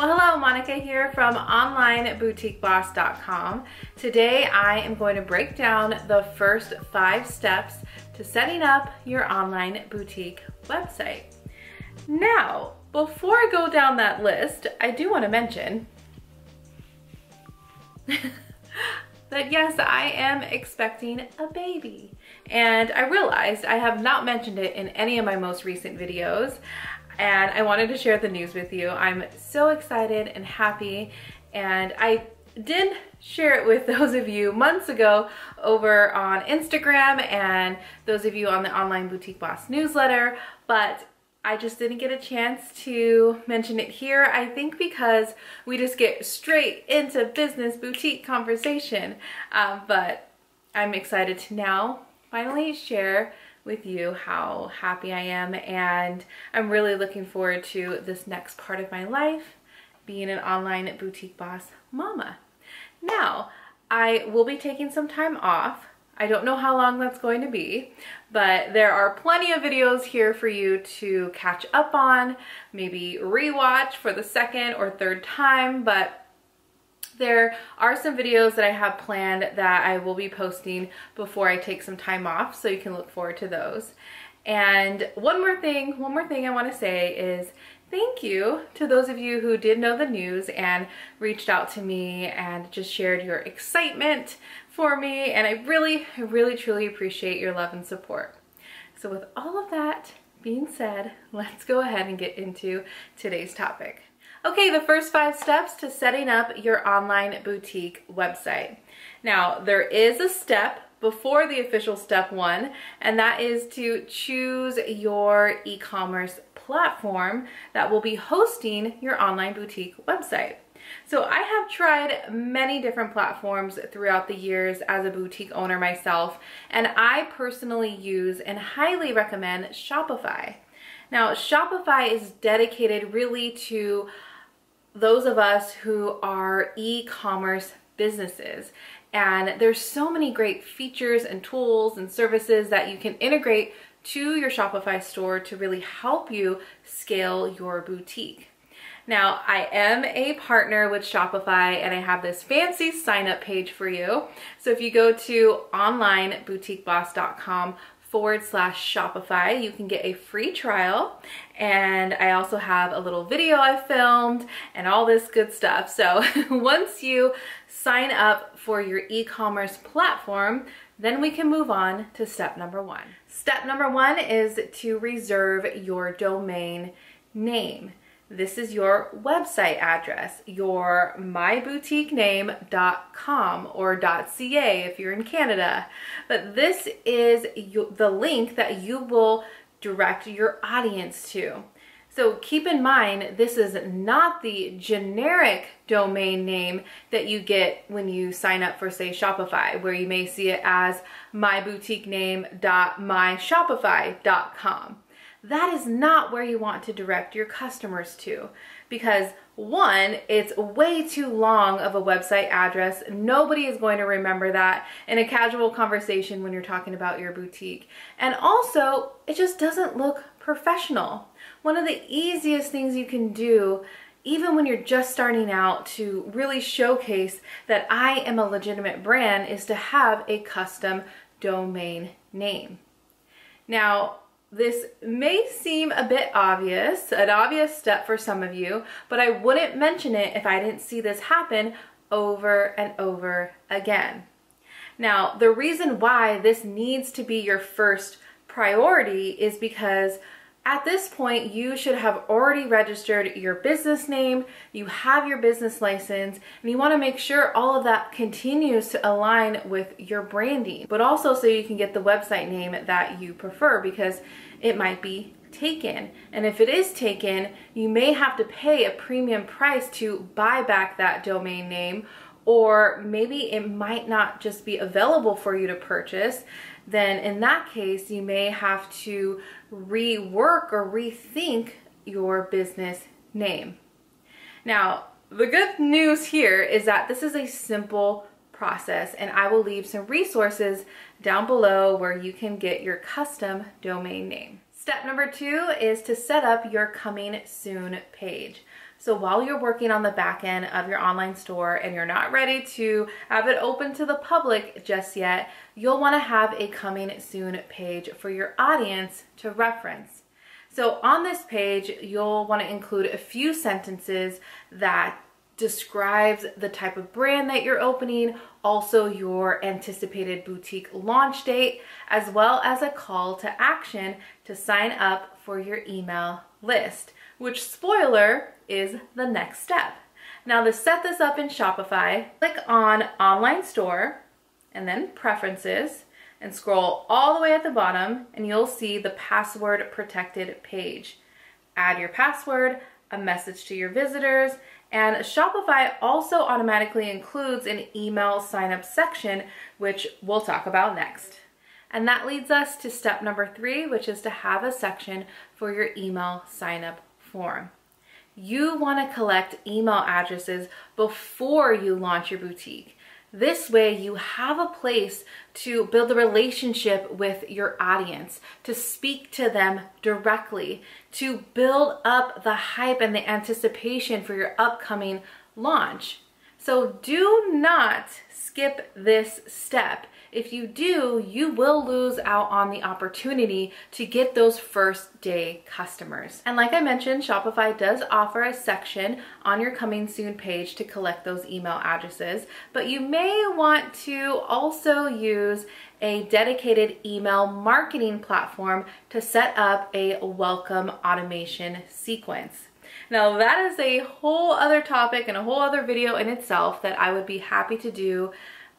Well, hello, Monika here from OnlineBoutiqueBoss.com. Today I am going to break down the first five steps to setting up your online boutique website. Now, before I go down that list, I do want to mention that yes, I am expecting a baby. And I realized I have not mentioned it in any of my most recent videos and I wanted to share the news with you. I'm so excited and happy and I did share it with those of you months ago over on Instagram and those of you on the Online Boutique Boss newsletter, but I just didn't get a chance to mention it here. I think because we just get straight into business boutique conversation, um, but I'm excited to now finally share with you how happy I am and I'm really looking forward to this next part of my life being an online boutique boss mama. Now, I will be taking some time off. I don't know how long that's going to be, but there are plenty of videos here for you to catch up on, maybe rewatch for the second or third time, but there are some videos that I have planned that I will be posting before I take some time off, so you can look forward to those. And one more thing, one more thing I want to say is thank you to those of you who did know the news and reached out to me and just shared your excitement for me. And I really, I really, truly appreciate your love and support. So with all of that being said, let's go ahead and get into today's topic. Okay, the first five steps to setting up your online boutique website. Now, there is a step before the official step one, and that is to choose your e-commerce platform that will be hosting your online boutique website. So I have tried many different platforms throughout the years as a boutique owner myself, and I personally use and highly recommend Shopify. Now, Shopify is dedicated really to those of us who are e-commerce businesses. And there's so many great features and tools and services that you can integrate to your Shopify store to really help you scale your boutique. Now, I am a partner with Shopify and I have this fancy sign up page for you. So if you go to onlineboutiqueboss.com forward slash Shopify. You can get a free trial. And I also have a little video I filmed and all this good stuff. So once you sign up for your e-commerce platform, then we can move on to step number one. Step number one is to reserve your domain name. This is your website address, your myboutiquename.com or .ca if you're in Canada. But this is the link that you will direct your audience to. So keep in mind, this is not the generic domain name that you get when you sign up for say Shopify, where you may see it as myboutiquename.myshopify.com that is not where you want to direct your customers to because one, it's way too long of a website address. Nobody is going to remember that in a casual conversation when you're talking about your boutique. And also, it just doesn't look professional. One of the easiest things you can do even when you're just starting out to really showcase that I am a legitimate brand is to have a custom domain name. Now, this may seem a bit obvious, an obvious step for some of you, but I wouldn't mention it if I didn't see this happen over and over again. Now, the reason why this needs to be your first priority is because at this point, you should have already registered your business name, you have your business license, and you wanna make sure all of that continues to align with your branding, but also so you can get the website name that you prefer because it might be taken. And if it is taken, you may have to pay a premium price to buy back that domain name or maybe it might not just be available for you to purchase, then in that case, you may have to rework or rethink your business name. Now, the good news here is that this is a simple process and I will leave some resources down below where you can get your custom domain name. Step number two is to set up your coming soon page. So while you're working on the back end of your online store and you're not ready to have it open to the public just yet, you'll wanna have a coming soon page for your audience to reference. So on this page, you'll wanna include a few sentences that describes the type of brand that you're opening, also your anticipated boutique launch date, as well as a call to action to sign up for your email list, which spoiler is the next step. Now to set this up in Shopify, click on online store and then preferences and scroll all the way at the bottom and you'll see the password protected page. Add your password, a message to your visitors, and Shopify also automatically includes an email sign up section, which we'll talk about next. And that leads us to step number three, which is to have a section for your email sign up form. You want to collect email addresses before you launch your boutique. This way you have a place to build a relationship with your audience, to speak to them directly, to build up the hype and the anticipation for your upcoming launch. So do not skip this step. If you do, you will lose out on the opportunity to get those first day customers. And like I mentioned, Shopify does offer a section on your coming soon page to collect those email addresses, but you may want to also use a dedicated email marketing platform to set up a welcome automation sequence. Now that is a whole other topic and a whole other video in itself that I would be happy to do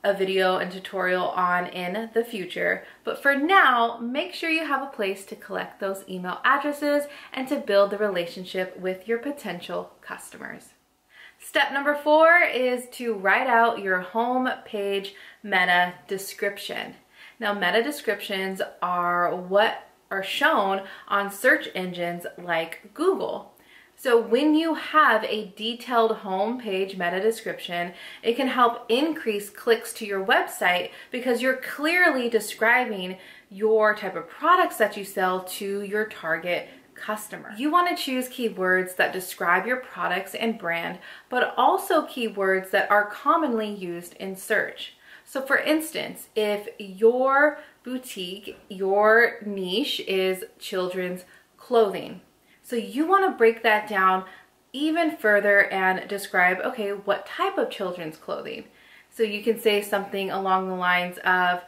a video and tutorial on in the future. But for now, make sure you have a place to collect those email addresses and to build the relationship with your potential customers. Step number four is to write out your home page meta description. Now meta descriptions are what are shown on search engines like Google. So when you have a detailed homepage meta description, it can help increase clicks to your website because you're clearly describing your type of products that you sell to your target customer. You want to choose keywords that describe your products and brand, but also keywords that are commonly used in search. So for instance, if your boutique, your niche is children's clothing, so you want to break that down even further and describe, okay, what type of children's clothing? So you can say something along the lines of,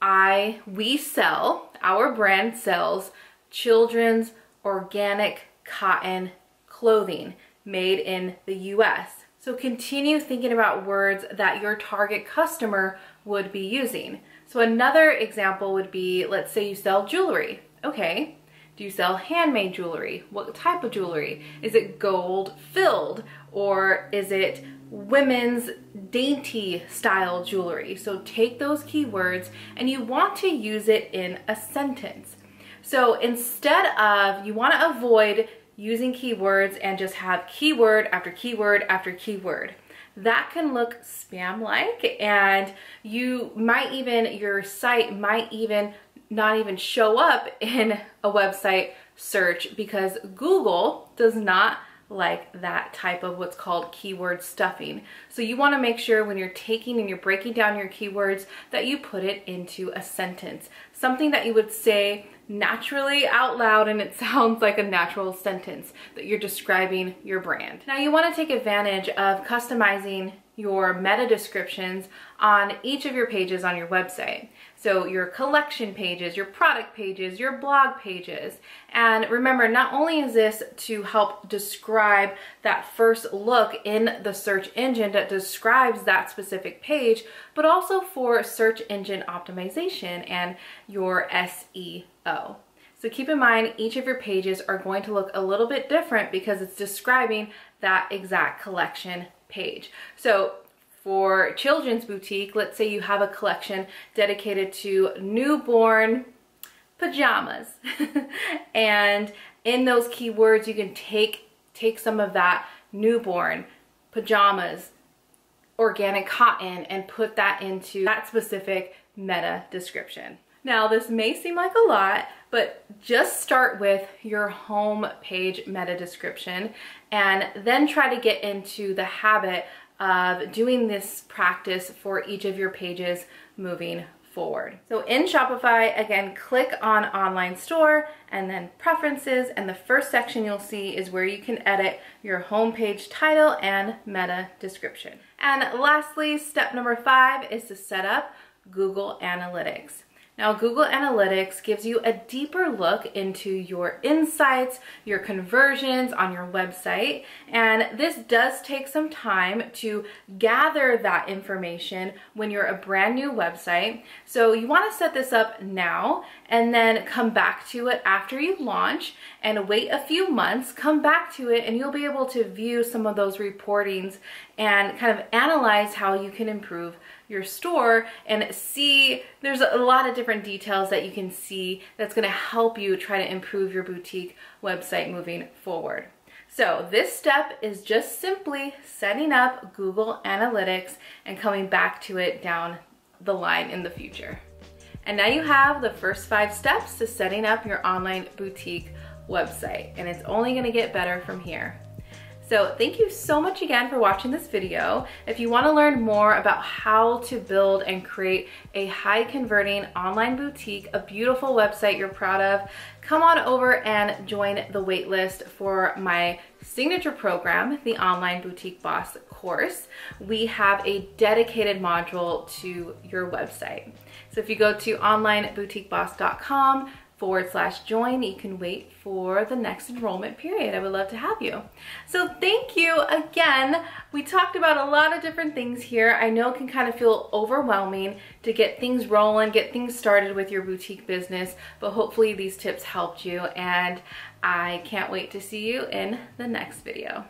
I, we sell, our brand sells children's organic cotton clothing made in the US. So continue thinking about words that your target customer would be using. So another example would be, let's say you sell jewelry. Okay, you sell handmade jewelry? What type of jewelry? Is it gold filled or is it women's dainty style jewelry? So take those keywords and you want to use it in a sentence. So instead of, you want to avoid using keywords and just have keyword after keyword after keyword that can look spam-like and you might even, your site might even not even show up in a website search because Google does not like that type of what's called keyword stuffing. So you wanna make sure when you're taking and you're breaking down your keywords that you put it into a sentence. Something that you would say naturally out loud and it sounds like a natural sentence that you're describing your brand. Now you wanna take advantage of customizing your meta descriptions on each of your pages on your website. So your collection pages, your product pages, your blog pages. And remember, not only is this to help describe that first look in the search engine that describes that specific page, but also for search engine optimization and your SEO. So keep in mind, each of your pages are going to look a little bit different because it's describing that exact collection page. So for children's boutique, let's say you have a collection dedicated to newborn pajamas. and in those keywords, you can take, take some of that newborn pajamas, organic cotton, and put that into that specific meta description. Now, this may seem like a lot, but just start with your home page meta description and then try to get into the habit of doing this practice for each of your pages moving forward. So in Shopify, again, click on online store and then preferences. And the first section you'll see is where you can edit your homepage title and meta description. And lastly, step number five is to set up Google Analytics. Now, Google Analytics gives you a deeper look into your insights, your conversions on your website, and this does take some time to gather that information when you're a brand new website. So you wanna set this up now and then come back to it after you launch and wait a few months, come back to it, and you'll be able to view some of those reportings and kind of analyze how you can improve your store and see there's a lot of different details that you can see that's going to help you try to improve your boutique website moving forward. So this step is just simply setting up Google Analytics and coming back to it down the line in the future. And now you have the first five steps to setting up your online boutique website and it's only gonna get better from here. So thank you so much again for watching this video. If you wanna learn more about how to build and create a high converting online boutique, a beautiful website you're proud of, come on over and join the waitlist for my signature program, the Online Boutique Boss course. We have a dedicated module to your website. So if you go to onlineboutiqueboss.com forward slash join. You can wait for the next enrollment period. I would love to have you. So thank you again. We talked about a lot of different things here. I know it can kind of feel overwhelming to get things rolling, get things started with your boutique business, but hopefully these tips helped you and I can't wait to see you in the next video.